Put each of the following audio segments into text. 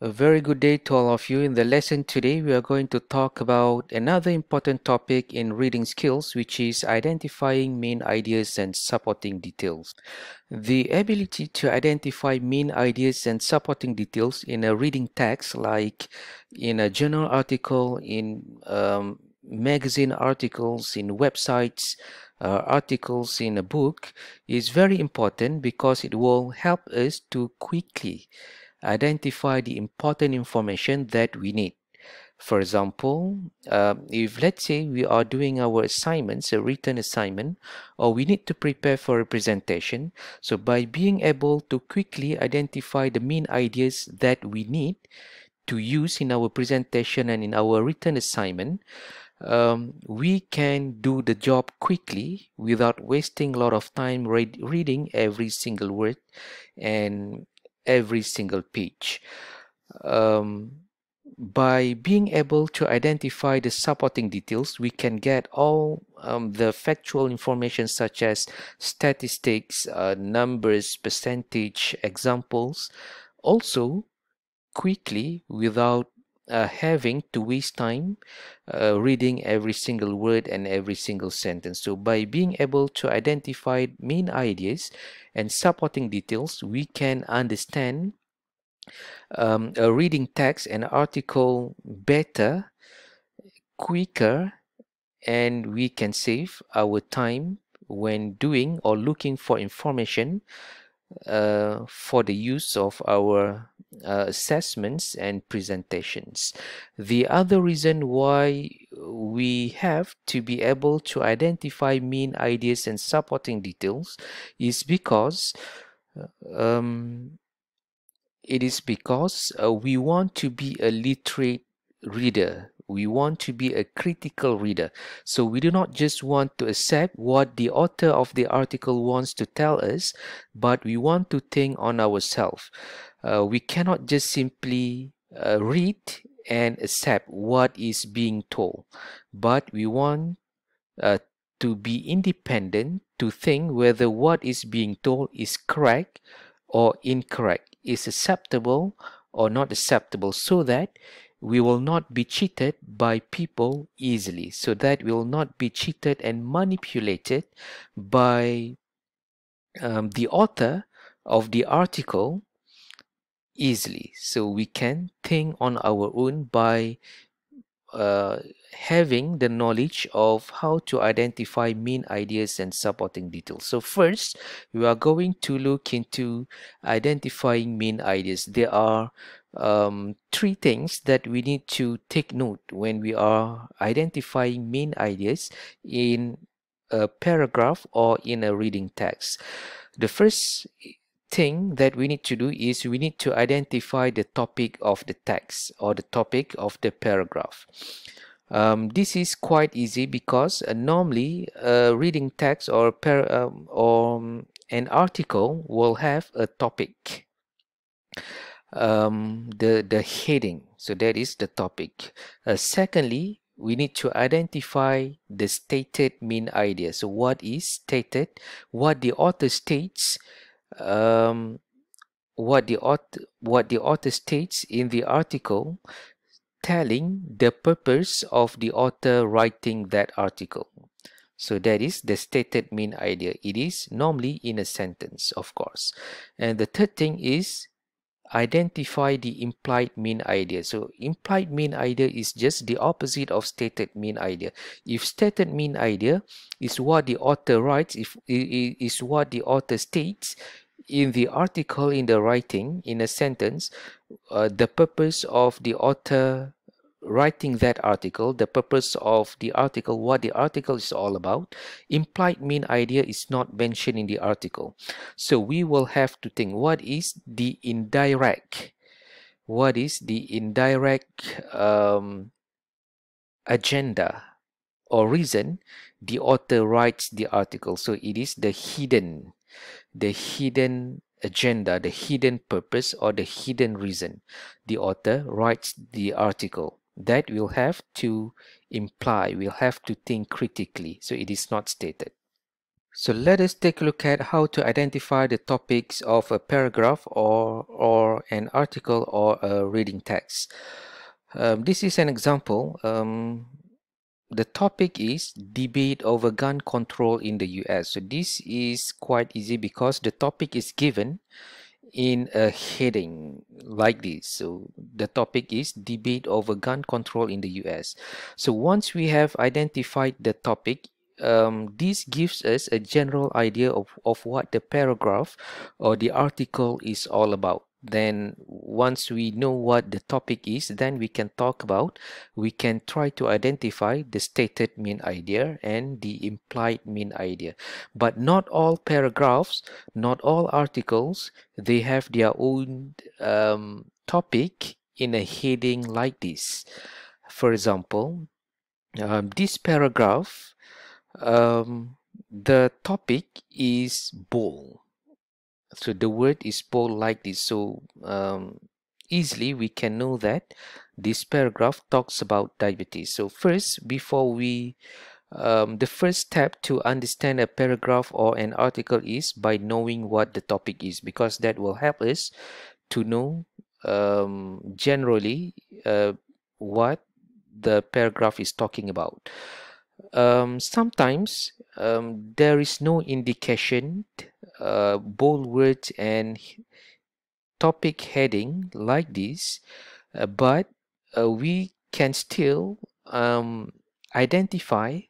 A very good day to all of you. In the lesson today, we are going to talk about another important topic in reading skills, which is identifying main ideas and supporting details. The ability to identify main ideas and supporting details in a reading text, like in a journal article, in um, magazine articles, in websites, uh, articles in a book, is very important because it will help us to quickly identify the important information that we need. For example, uh, if let's say we are doing our assignments, a written assignment, or we need to prepare for a presentation, so by being able to quickly identify the main ideas that we need to use in our presentation and in our written assignment, um, we can do the job quickly without wasting a lot of time read, reading every single word and every single page. Um, by being able to identify the supporting details, we can get all um, the factual information such as statistics, uh, numbers, percentage, examples, also quickly without uh, having to waste time uh, reading every single word and every single sentence. So by being able to identify main ideas and supporting details, we can understand um, a reading text and article better, quicker, and we can save our time when doing or looking for information uh, for the use of our uh, assessments and presentations. The other reason why we have to be able to identify main ideas and supporting details is because um, it is because uh, we want to be a literate reader we want to be a critical reader. So we do not just want to accept what the author of the article wants to tell us, but we want to think on ourselves. Uh, we cannot just simply uh, read and accept what is being told, but we want uh, to be independent to think whether what is being told is correct or incorrect, is acceptable or not acceptable, so that we will not be cheated by people easily so that we will not be cheated and manipulated by um, the author of the article easily so we can think on our own by uh, having the knowledge of how to identify main ideas and supporting details. So first, we are going to look into identifying main ideas. There are um, three things that we need to take note when we are identifying main ideas in a paragraph or in a reading text. The first thing that we need to do is we need to identify the topic of the text or the topic of the paragraph. Um, this is quite easy because uh, normally a reading text or, um, or um, an article will have a topic um, the the heading. So that is the topic. Uh, secondly we need to identify the stated main idea. So what is stated? What the author states um, what the author what the author states in the article telling the purpose of the author writing that article. So that is the stated main idea. It is normally in a sentence of course. And the third thing is identify the implied main idea. So implied main idea is just the opposite of stated main idea. If stated main idea is what the author writes if is what the author states in the article in the writing in a sentence uh, the purpose of the author writing that article, the purpose of the article, what the article is all about, implied main idea is not mentioned in the article. So we will have to think what is the indirect, what is the indirect um, agenda or reason the author writes the article. So it is the hidden, the hidden agenda, the hidden purpose or the hidden reason the author writes the article that will have to imply, we'll have to think critically. So it is not stated. So let us take a look at how to identify the topics of a paragraph or, or an article or a reading text. Um, this is an example. Um, the topic is debate over gun control in the US. So this is quite easy because the topic is given in a heading like this. So the topic is debate over gun control in the US. So once we have identified the topic, um, this gives us a general idea of, of what the paragraph or the article is all about then once we know what the topic is then we can talk about we can try to identify the stated main idea and the implied main idea. But not all paragraphs not all articles they have their own um, topic in a heading like this. For example um, this paragraph um, the topic is bowl so the word is bold like this. So um, easily we can know that this paragraph talks about diabetes. So first before we um, the first step to understand a paragraph or an article is by knowing what the topic is because that will help us to know um, generally uh, what the paragraph is talking about. Um, sometimes um, there is no indication uh, bold words and topic heading like this uh, but uh, we can still um, identify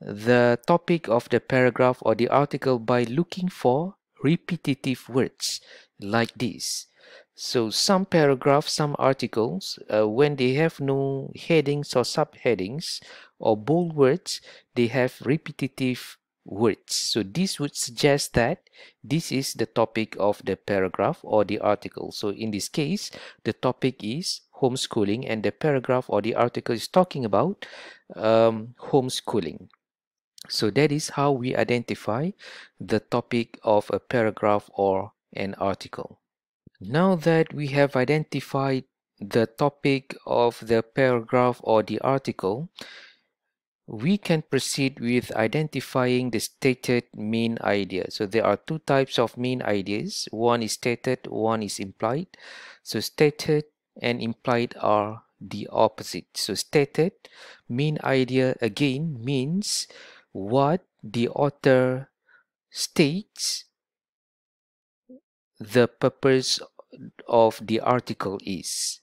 the topic of the paragraph or the article by looking for repetitive words like this. So some paragraphs some articles uh, when they have no headings or subheadings or bold words they have repetitive words. So this would suggest that this is the topic of the paragraph or the article. So in this case, the topic is homeschooling and the paragraph or the article is talking about um, homeschooling. So that is how we identify the topic of a paragraph or an article. Now that we have identified the topic of the paragraph or the article, we can proceed with identifying the stated main idea. So there are two types of main ideas. One is stated, one is implied. So stated and implied are the opposite. So stated main idea again means what the author states the purpose of the article is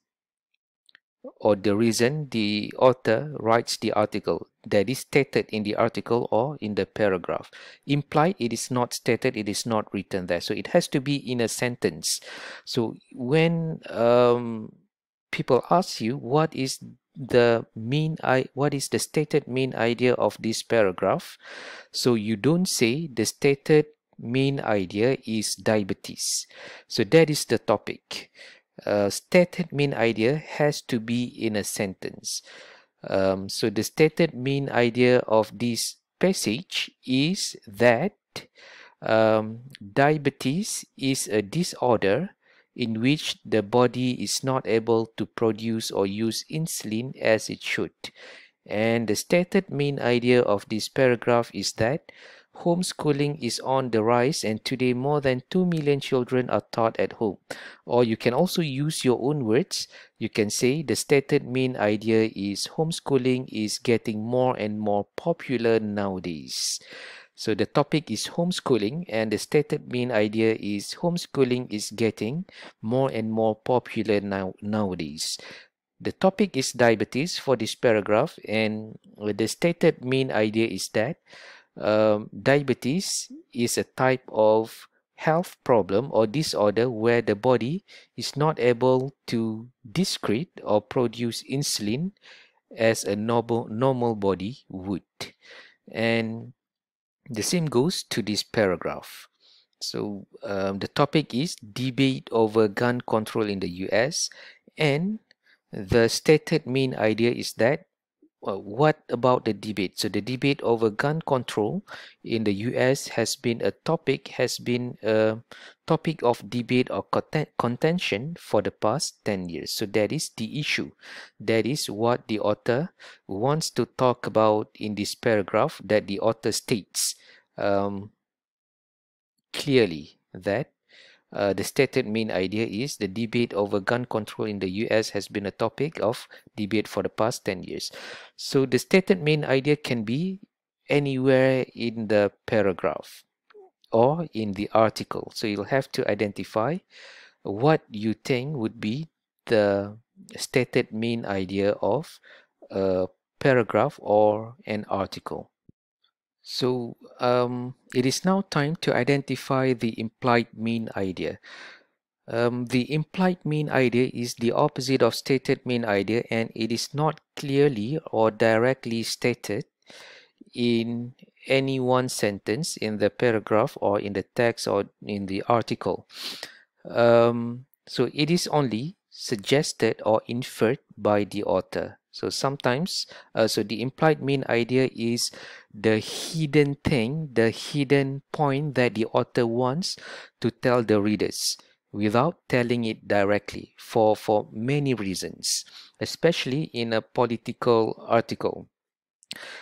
or the reason the author writes the article that is stated in the article or in the paragraph. Implied, it is not stated, it is not written there. So it has to be in a sentence. So when um, people ask you what is the main I what is the stated main idea of this paragraph so you don't say the stated main idea is diabetes so that is the topic uh, stated main idea has to be in a sentence. Um, so the stated main idea of this passage is that um, diabetes is a disorder in which the body is not able to produce or use insulin as it should. And the stated main idea of this paragraph is that homeschooling is on the rise and today more than 2 million children are taught at home. Or you can also use your own words. You can say the stated main idea is homeschooling is getting more and more popular nowadays. So the topic is homeschooling and the stated main idea is homeschooling is getting more and more popular now nowadays. The topic is diabetes for this paragraph and the stated main idea is that um, diabetes is a type of health problem or disorder where the body is not able to discrete or produce insulin as a normal, normal body would. And the same goes to this paragraph. So um, the topic is debate over gun control in the US and the stated main idea is that uh, what about the debate? So the debate over gun control in the US has been a topic, has been a topic of debate or contention for the past 10 years. So that is the issue. That is what the author wants to talk about in this paragraph that the author states. um, clearly that uh, the stated main idea is the debate over gun control in the US has been a topic of debate for the past 10 years. So the stated main idea can be anywhere in the paragraph or in the article. So you'll have to identify what you think would be the stated main idea of a paragraph or an article. So um, it is now time to identify the implied main idea. Um, the implied main idea is the opposite of stated main idea and it is not clearly or directly stated in any one sentence in the paragraph or in the text or in the article. Um, so it is only suggested or inferred by the author. So sometimes, uh, so the implied main idea is the hidden thing, the hidden point that the author wants to tell the readers without telling it directly for, for many reasons, especially in a political article.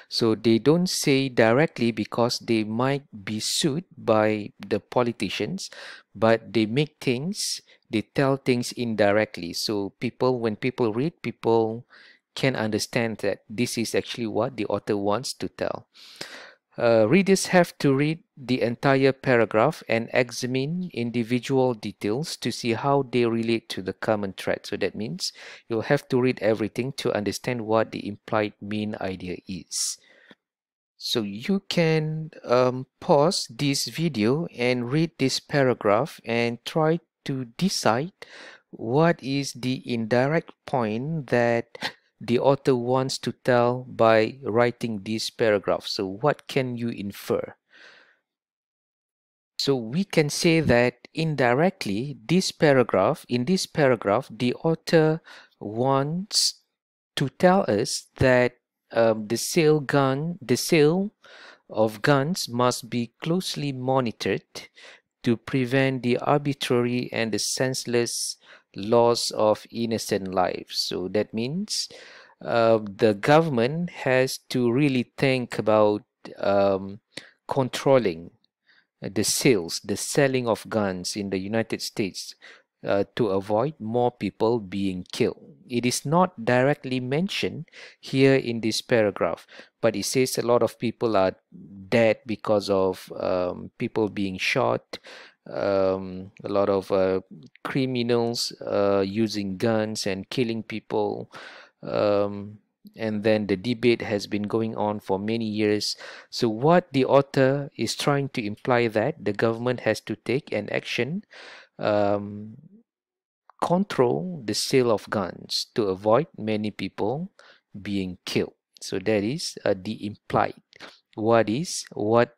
So they don't say directly because they might be sued by the politicians, but they make things, they tell things indirectly. So people, when people read, people can understand that this is actually what the author wants to tell. Uh, readers have to read the entire paragraph and examine individual details to see how they relate to the common thread. So that means you'll have to read everything to understand what the implied main idea is. So you can um, pause this video and read this paragraph and try to decide what is the indirect point that the author wants to tell by writing this paragraph. So what can you infer? So we can say that indirectly this paragraph, in this paragraph, the author wants to tell us that um, the sale gun, the sale of guns must be closely monitored to prevent the arbitrary and the senseless loss of innocent lives. So that means uh, the government has to really think about um, controlling the sales, the selling of guns in the United States uh, to avoid more people being killed. It is not directly mentioned here in this paragraph, but it says a lot of people are dead because of um, people being shot, um, a lot of uh, criminals uh, using guns and killing people. Um, and then the debate has been going on for many years. So what the author is trying to imply that the government has to take an action, um, control the sale of guns to avoid many people being killed. So that is uh, the implied. What is what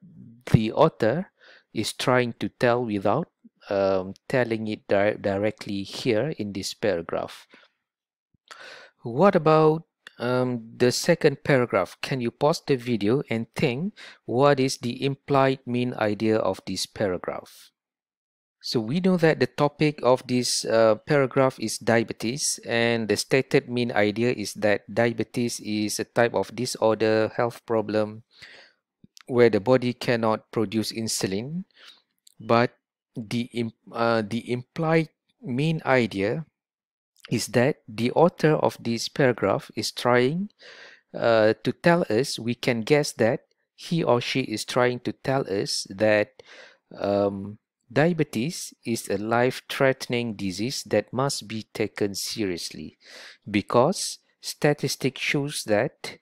the author is trying to tell without um, telling it di directly here in this paragraph. What about um, the second paragraph? Can you pause the video and think what is the implied main idea of this paragraph? So we know that the topic of this uh, paragraph is diabetes and the stated main idea is that diabetes is a type of disorder, health problem where the body cannot produce insulin but the uh, the implied main idea is that the author of this paragraph is trying uh, to tell us we can guess that he or she is trying to tell us that um, diabetes is a life-threatening disease that must be taken seriously because statistics shows that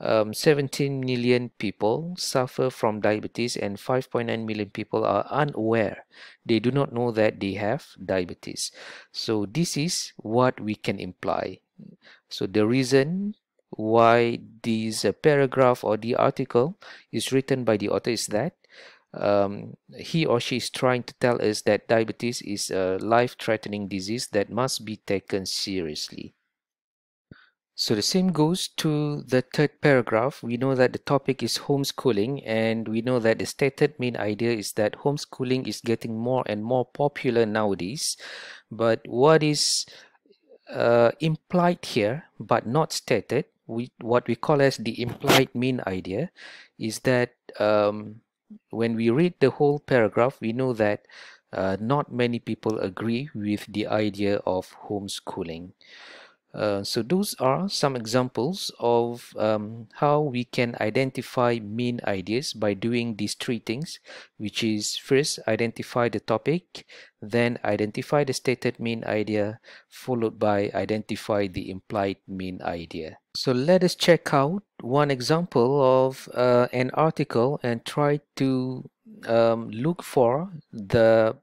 um, 17 million people suffer from diabetes and 5.9 million people are unaware. They do not know that they have diabetes. So this is what we can imply. So the reason why this uh, paragraph or the article is written by the author is that um, he or she is trying to tell us that diabetes is a life-threatening disease that must be taken seriously so the same goes to the third paragraph. We know that the topic is homeschooling and we know that the stated main idea is that homeschooling is getting more and more popular nowadays. But what is uh, implied here but not stated, we, what we call as the implied main idea is that um, when we read the whole paragraph, we know that uh, not many people agree with the idea of homeschooling. Uh, so those are some examples of um, how we can identify main ideas by doing these three things which is first identify the topic then identify the stated main idea followed by identify the implied main idea. So let us check out one example of uh, an article and try to um, look for the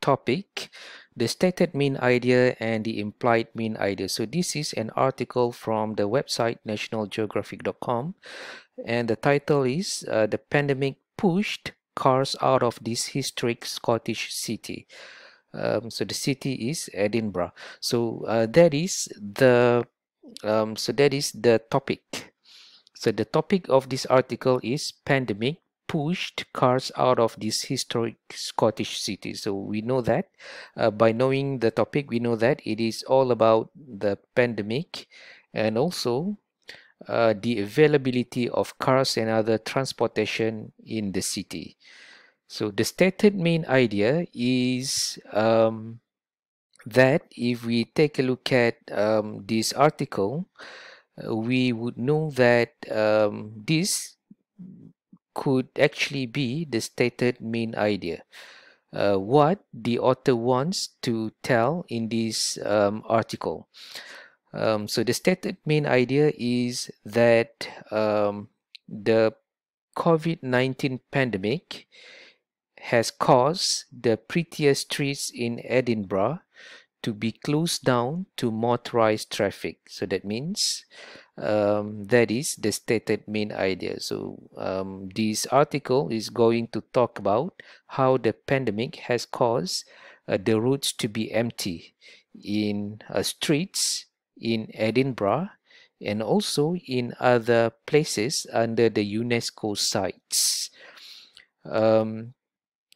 topic the stated main idea and the implied main idea. So this is an article from the website nationalgeographic.com and the title is uh, The Pandemic Pushed Cars Out of This Historic Scottish City. Um, so the city is Edinburgh. So uh, that is the um, so that is the topic. So the topic of this article is pandemic pushed cars out of this historic Scottish city. So we know that uh, by knowing the topic, we know that it is all about the pandemic and also uh, the availability of cars and other transportation in the city. So the stated main idea is um, that if we take a look at um, this article, uh, we would know that um, this could actually be the stated main idea. Uh, what the author wants to tell in this um, article. Um, so the stated main idea is that um, the COVID-19 pandemic has caused the prettiest streets in Edinburgh to be closed down to motorized traffic. So that means um, that is the stated main idea. So um, this article is going to talk about how the pandemic has caused uh, the roads to be empty in uh, streets in Edinburgh and also in other places under the UNESCO sites. Um,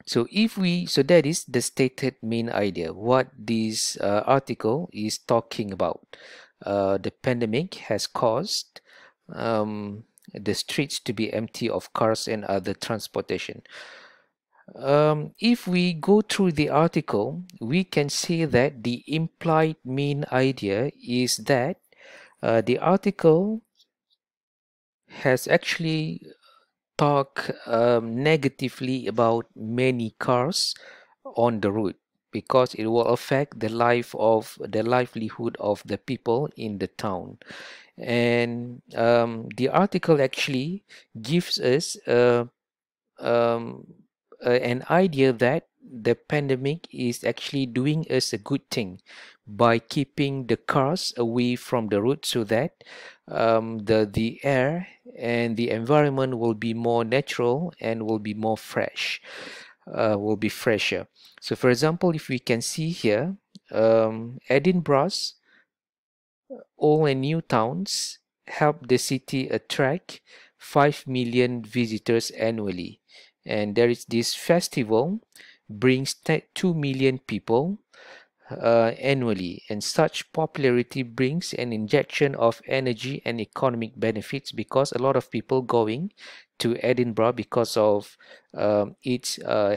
so if we so that is the stated main idea what this uh, article is talking about uh, the pandemic has caused um, the streets to be empty of cars and other transportation. Um, if we go through the article we can see that the implied main idea is that uh, the article has actually talked um, negatively about many cars on the road because it will affect the life of the livelihood of the people in the town. And um, the article actually gives us uh, um, uh, an idea that the pandemic is actually doing us a good thing by keeping the cars away from the road so that um, the the air and the environment will be more natural and will be more fresh uh, will be fresher. So for example if we can see here um, Edinburgh's old and new towns help the city attract 5 million visitors annually. And there is this festival brings 2 million people uh, annually and such popularity brings an injection of energy and economic benefits because a lot of people going to Edinburgh because of um, its uh,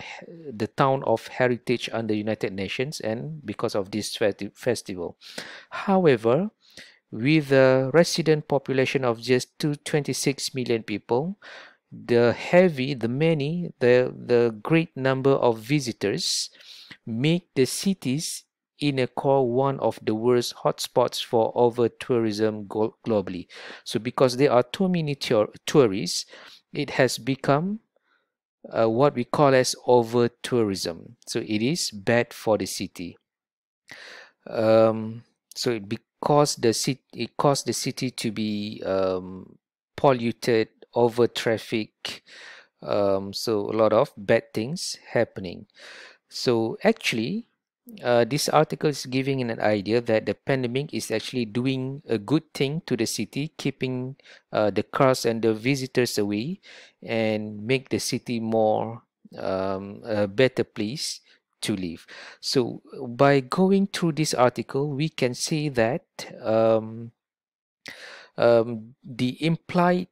the town of heritage under United Nations and because of this festival. However, with a resident population of just 226 million people, the heavy, the many, the, the great number of visitors make the cities in a core one of the worst hotspots for over tourism globally. So because there are too many tourists, it has become uh, what we call as over tourism. So it is bad for the city. Um, so it because the city it caused the city to be um, polluted, over traffic. Um, so a lot of bad things happening. So actually, uh, this article is giving an idea that the pandemic is actually doing a good thing to the city, keeping uh, the cars and the visitors away and make the city more um, a better place to live. So by going through this article, we can see that um, um, the implied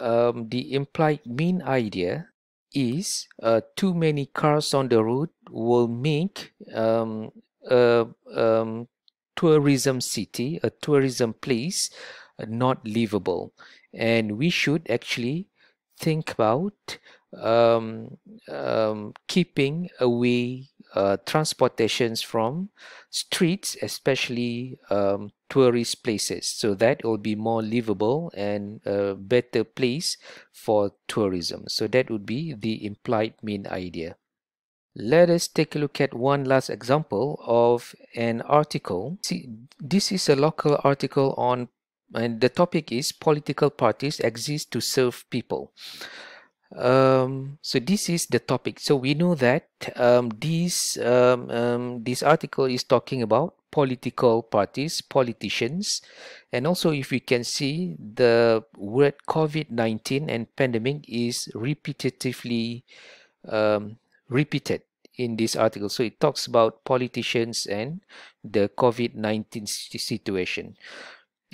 um, the implied main idea is uh, too many cars on the road will make um, a um, tourism city, a tourism place, uh, not livable. And we should actually think about um, um, keeping away uh, transportations from streets, especially um, tourist places, so that it will be more livable and a better place for tourism. So that would be the implied main idea. Let us take a look at one last example of an article. See, this is a local article on, and the topic is political parties exist to serve people. Um, so this is the topic. So we know that um, this um, um, this article is talking about political parties politicians. And also if we can see the word covid-19 and pandemic is repetitively um, repeated in this article. So it talks about politicians and the covid-19 situation.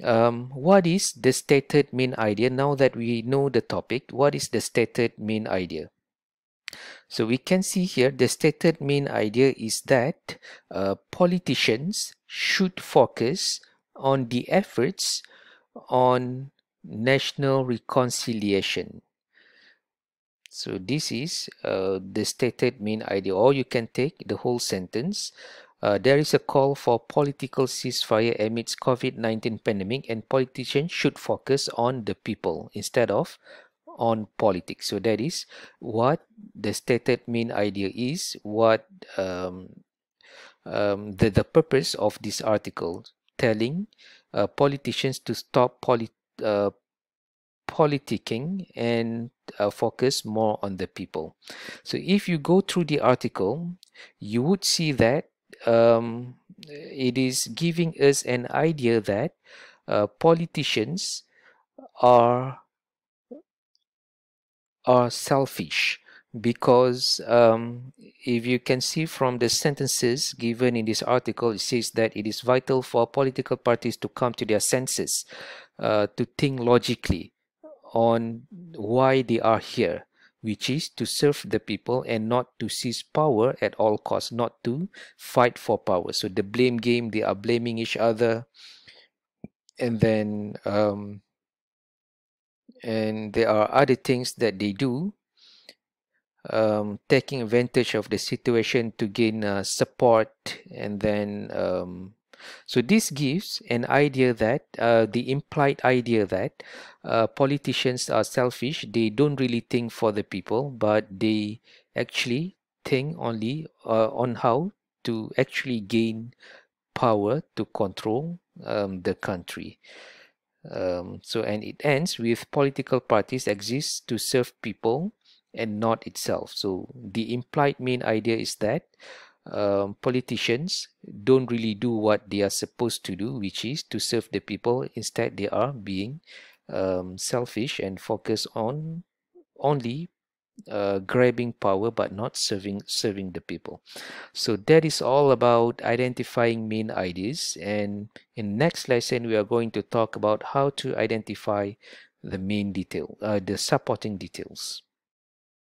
Um, what is the stated main idea? Now that we know the topic what is the stated main idea? So we can see here the stated main idea is that uh, politicians should focus on the efforts on national reconciliation so this is uh, the stated main idea or you can take the whole sentence uh, there is a call for political ceasefire amidst COVID-19 pandemic and politicians should focus on the people instead of on politics. So that is what the stated main idea is, what um, um, the, the purpose of this article telling uh, politicians to stop polit uh, politicking and uh, focus more on the people. So if you go through the article, you would see that um, it is giving us an idea that uh, politicians are are selfish because um, if you can see from the sentences given in this article it says that it is vital for political parties to come to their senses uh, to think logically on why they are here which is to serve the people and not to seize power at all costs, not to fight for power. So the blame game, they are blaming each other, and then um, and there are other things that they do, um, taking advantage of the situation to gain uh, support, and then um, so this gives an idea that uh, the implied idea that uh, politicians are selfish. They don't really think for the people, but they actually think only uh, on how to actually gain power to control um, the country. Um, so and it ends with political parties exist to serve people and not itself. So the implied main idea is that um, politicians don't really do what they are supposed to do, which is to serve the people. Instead, they are being um, selfish and focus on only uh, grabbing power but not serving serving the people. So that is all about identifying main ideas. And in next lesson we are going to talk about how to identify the main detail uh, the supporting details